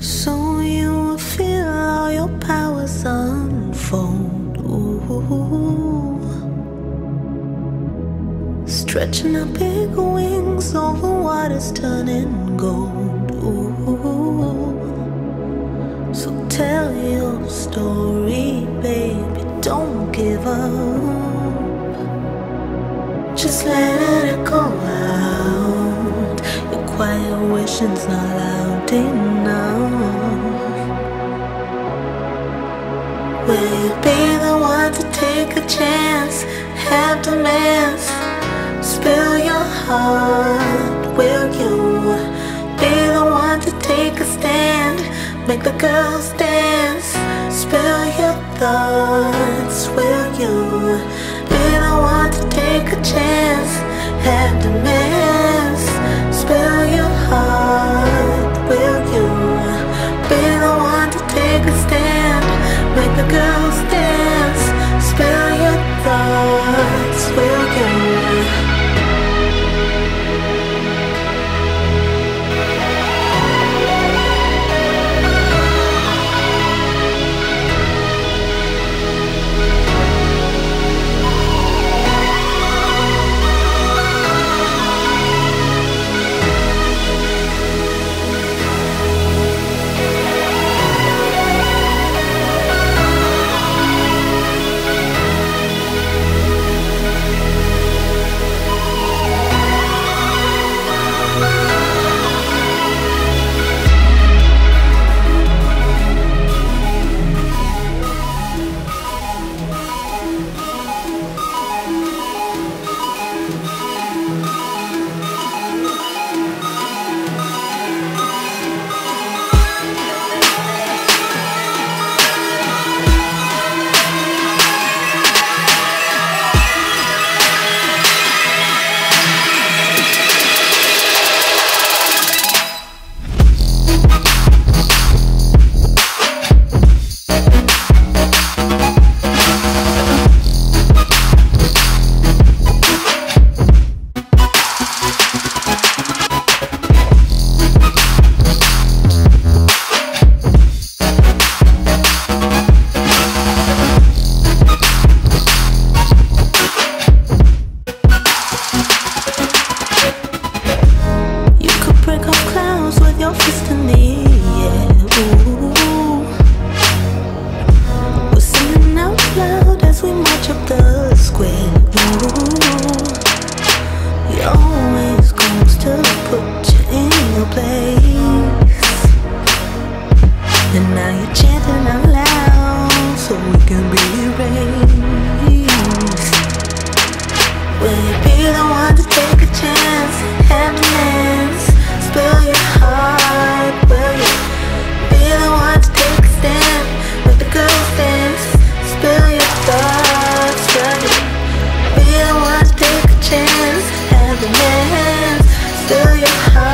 So you will feel all your powers unfold. Ooh. Stretching out big wings over waters turning gold. Ooh. So tell your story, baby. Don't give up. Just let it go out. Your quiet wishing's not loud enough. Will you be the one to take a chance? Have demands, spill your heart. Will you be the one to take a stand? Make the girls dance, spill your thoughts. now you're chanting out loud so we can be erased. Will you be the one to take a chance? Happiness, spill your heart. Will you be the one to take a stand with the girls dance? Spill your thoughts. Will you be the one to take a chance? Happiness, spill your heart.